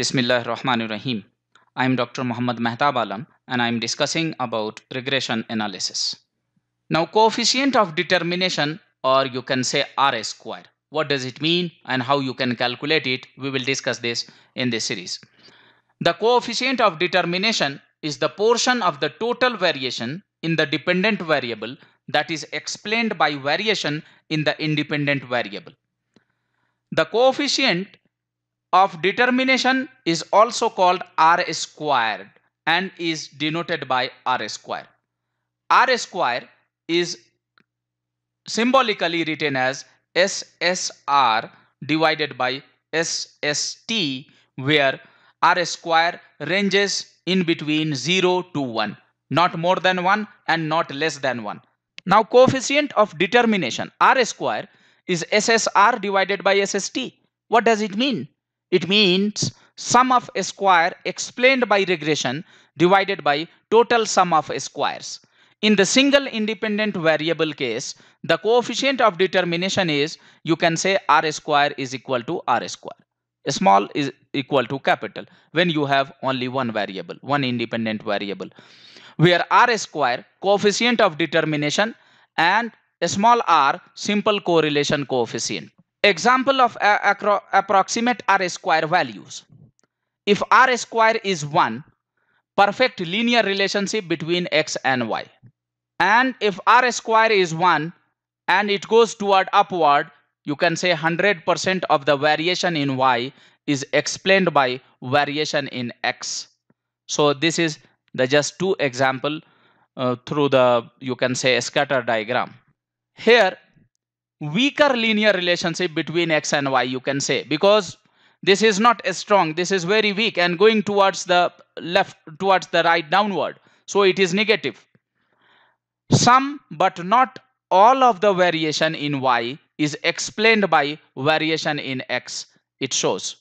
Bismillah Rahman Rahim. I am Dr. Muhammad Mehtab Alam and I am discussing about regression analysis. Now coefficient of determination or you can say R square. What does it mean and how you can calculate it? We will discuss this in this series. The coefficient of determination is the portion of the total variation in the dependent variable that is explained by variation in the independent variable. The coefficient of determination is also called R squared and is denoted by R square. R square is symbolically written as SSR divided by SST where R square ranges in between 0 to 1 not more than 1 and not less than 1. Now coefficient of determination R square is SSR divided by SST. What does it mean? It means sum of square explained by regression divided by total sum of squares. In the single independent variable case, the coefficient of determination is you can say r square is equal to r square. Small is equal to capital when you have only one variable, one independent variable. Where r square coefficient of determination and small r simple correlation coefficient. Example of approximate R square values. If R square is 1, perfect linear relationship between X and Y. And if R square is 1 and it goes toward upward, you can say 100% of the variation in Y is explained by variation in X. So this is the just two example uh, through the you can say scatter diagram. Here weaker linear relationship between x and y you can say because this is not strong. This is very weak and going towards the left towards the right downward. So it is negative. Some but not all of the variation in y is explained by variation in x. It shows